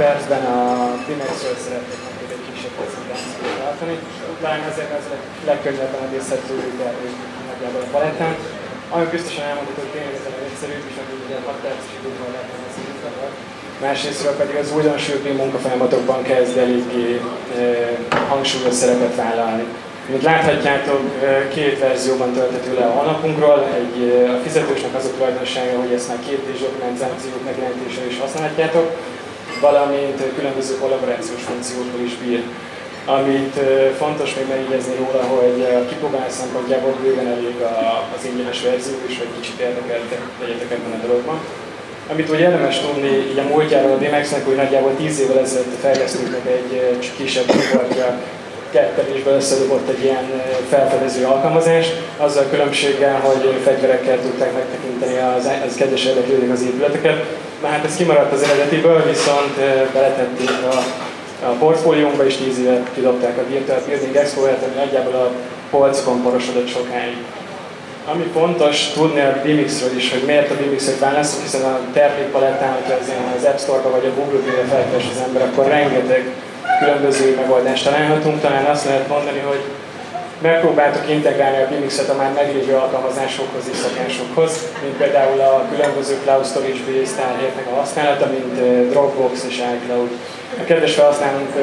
percben a Linux-ről szeretnék neked egy kisebb prezentációt tartani. Utána ezek az legkönnyebben adészhető tervés nagyjából a palettán. Ami biztosan elmondható, hogy tényleg ez a legegyszerűbb, és ami ugye 6 perces időben lehet Másrésztről pedig az újdonsülti munkafolyamatokban kezd eléggé e, hangsúlyos szerepet vállalni. Mint láthatjátok, két verzióban tölthető le a honlapunkról. Egy, a fizetősnek az a tulajdonsága, hogy ezt már két dokumentációk megjelentése is használhatjátok, valamint különböző kollaborációs funkciókkal is bír. Amit fontos még megjegyezni róla, hogy a kipróbálás szempontjából bőven elég az ingyenes verzió is, hogy kicsit érdekeltek legyetek ebben a dologban. Amit úgy érdemes tudni így a múltjáról a DMX-nek, hogy nagyjából 10 évvel ezelőtt fejlesztünk egy kisebb csoportja kettelésből összedobott egy ilyen felfedező alkalmazás, azzal a különbséggel, hogy fegyverekkel tudták megtekinteni az, az kedves érdeklődők az épületeket. Na hát ez kimaradt az eredetiből, viszont beletették a, a portfóliónkba, és 10 évet kidobták a Virtual Building Explorer-t, ami nagyjából a polcokon porosodott sokáig. Ami fontos tudni a Bimixről is, hogy miért a Bimixet választjuk, hiszen a termékpalettán, hogyha az App Store-ba vagy a Google-be felkeres az ember, akkor rengeteg különböző megoldást találhatunk. Talán azt lehet mondani, hogy megpróbáltuk integrálni a Bimixet a már meglévő alkalmazásokhoz és szokásokhoz, mint például a különböző cloud storage-based tárhelyeknek a használata, mint Dropbox és iCloud. A kedves felhasználónk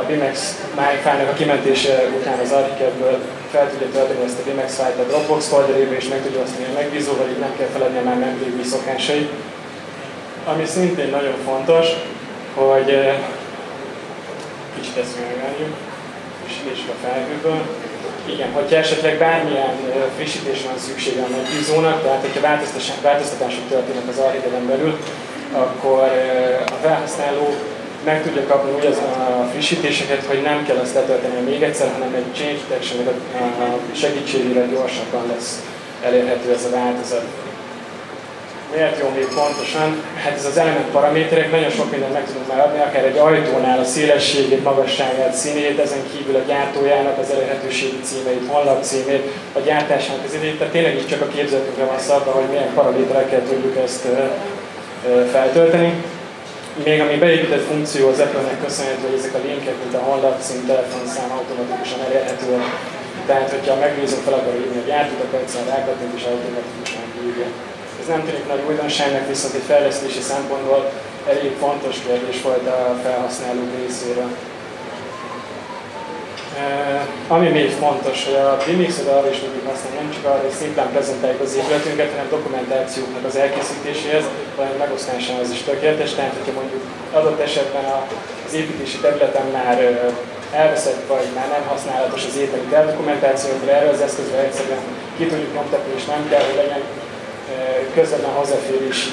a Bimex fájlnak a kimentése után az Archicad-ből fel tudja tölteni ezt a Bimex fájlt a Dropbox folderébe, és meg tudja használni a megbízóval, így nem kell feladni már nem lévő szokásai. Ami szintén nagyon fontos, hogy kicsit ezt megálljuk, és nézzük a felhőből. Igen, hogyha esetleg bármilyen frissítés van szüksége a megbízónak, tehát hogyha változtatások történnek az Archicad-en belül, akkor a felhasználó meg tudja kapni úgy az a frissítéseket, hogy nem kell azt letölteni még egyszer, hanem egy change detection a segítségére gyorsabban lesz elérhető ez a változat. Miért jó még pontosan? Hát ez az element paraméterek, nagyon sok mindent meg tudunk már adni, akár egy ajtónál a szélességét, magasságát, színét, ezen kívül a gyártójának az elérhetőségi címeit, honlap címét, a gyártásának az idejét, tehát tényleg is csak a képzeletünkre van szabva, hogy milyen paraméterekkel tudjuk ezt feltölteni. Még ami beépített funkció az Apple-nek köszönhető, hogy ezek a linkek, mint a honlapcím, telefonszám automatikusan elérhetőek. Tehát, hogyha megnézünk fel akar írni a gyártót, akkor egyszerűen rákattint és automatikusan írja. Ez nem tűnik nagy újdonságnak, viszont egy fejlesztési szempontból elég fontos kérdés volt a felhasználók részéről. Ami még fontos, hogy a Remixet arra is tudjuk használni, nem csak arra, hogy szimplán prezentáljuk az épületünket, hanem dokumentációknak az elkészítéséhez, vagy megosztásához is tökéletes. Tehát, hogyha mondjuk adott esetben az építési területen már elveszett, vagy már nem használatos az épület eldokumentáció, akkor erre az eszközre egyszerűen ki tudjuk nyomtatni, és nem kell, hogy legyen közvetlen hozzáférési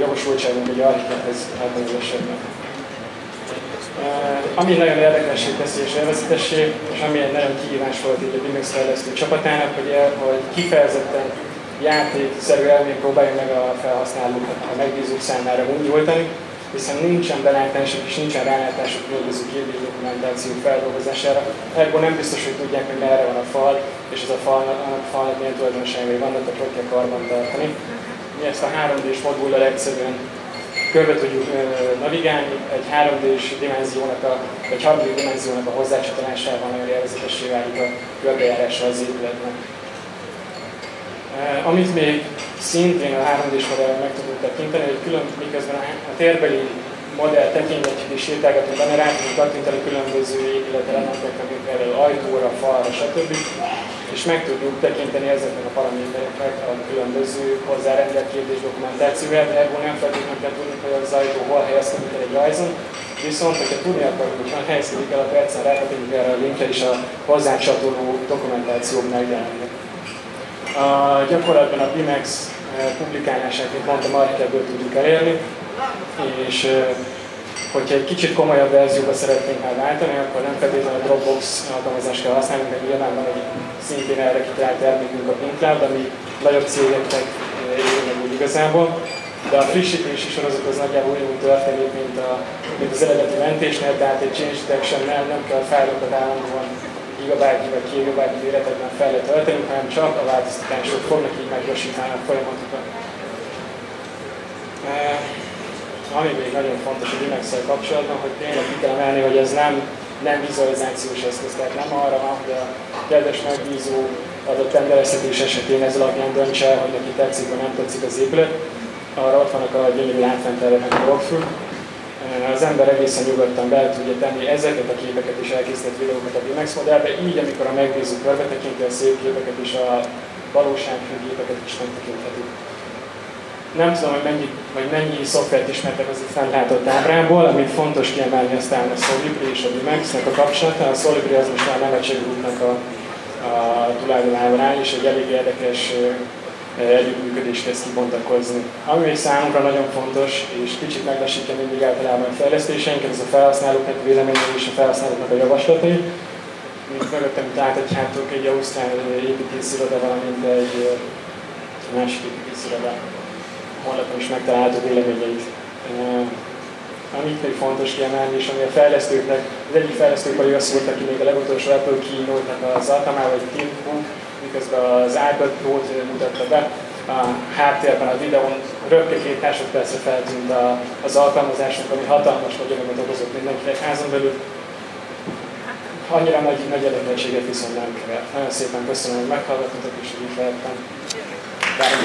jogosultságunk egy architekthez az esetben. Ami nagyon érdekessé teszi és élvezetessé, és ami egy nagyon kihívás volt így a Linux fejlesztő csapatának, hogy, hogy kifejezetten játékszerű elmény próbálja meg a felhasználókat a megbízók számára nyújtani, hiszen nincsen belátásuk és nincsen rálátásuk különböző kérdés dokumentáció feldolgozására. Ergo nem biztos, hogy tudják, hogy merre van a fal, és ez a fal, a falnak milyen tulajdonságai vannak, hogy hogy kell karban tartani. Mi ezt a 3D-s modullal egyszerűen körbe tudjuk navigálni, egy 3D-s dimenziónak, a, egy 3D dimenziónak a hozzácsatolásával nagyon élvezetessé válik a körbejárása az épületnek. Amit még szintén a 3D-s modellben meg tudunk tekinteni, hogy külön, miközben a térbeli modell tekinthetjük és sétálgatunk benne, rá tudunk kattintani különböző épületelementekre, mint például ajtóra, falra, stb. És meg tudjuk tekinteni ezeknek a paramétereknek a különböző hozzárendelt kérdés dokumentációját, ergo nem feltétlenül kell tudni, hogy az ajtó hol helyezkedik el egy rajzon, Viszont, hogyha tudni akarjuk, hogy van helyezkedik el, akkor egyszerűen rákatintunk erre a linkre, és a hozzácsatoló dokumentáció megjelenik. A gyakorlatban a Bimex publikálását, mint mondtam, Archicad-ből tudjuk elérni, és hogyha egy kicsit komolyabb verzióba szeretnénk már váltani, akkor nem feltétlenül a Dropbox alkalmazást kell használni, mert nyilván van egy szintén erre kitalált termékünk a PinkCloud, ami nagyobb cégeknek ér meg úgy igazából. De a frissítési sorozat az nagyjából úgy történik, mint, a, mint az eredeti mentésnél, tehát egy change detection nem kell fájlokat állandóan gigabyte vagy gigabyte méretekben fel lehet tölteni, hanem csak a változtatások fognak így meggyorsítani a folyamatokat. ami még nagyon fontos a linux kapcsolatban, hogy tényleg ki kell emelni, hogy ez nem, nem vizualizációs eszköz, tehát nem arra van, hogy a kedves megbízó adott rendeleztetés esetén ez alapján döntse hogy neki tetszik vagy nem tetszik az épület. Arra ott vannak a gyönyörű látványtervek a. Az ember egészen nyugodtan be tudja tenni ezeket a képeket és elkészített videókat a Linux modellbe, így amikor a megbízó körbe tekinti a szép képeket és a valósághű képeket is megtekintheti. Nem tudom, hogy mennyi, vagy mennyi szoftvert ismertek az itt fennlátott ábrából, amit fontos kiemelni aztán a Solibri és a Limax-nek a kapcsolata. A Solibri az most már Nemetség Groupnak a, a tulajdonában áll, és egy elég érdekes együttműködést kezd kibontakozni. Ami számunkra nagyon fontos, és kicsit meglassítja mindig általában a fejlesztéseinket, ez a felhasználóknak véleménye és a felhasználóknak a javaslatai. Mint mögöttem láthatjátok egy ausztrál építésziroda, valamint egy másik építésziroda honlapon is megtalálható véleményeit. Amit még fontos kiemelni, és ami a fejlesztőknek, az egyik fejlesztők pedig azt volt, aki még a legutolsó Apple keynote az alkalmával, hogy Tim Cook, miközben az iPad Pro-t mutatta be, a háttérben a videón rögtön két másodpercre feltűnt az alkalmazásunk, ami hatalmas nagy örömet okozott mindenkinek házon belül. Annyira nagy, nagy érdekeltséget viszont nem kevert. Nagyon szépen köszönöm, hogy meghallgattatok, és hogy itt lehettem. Várom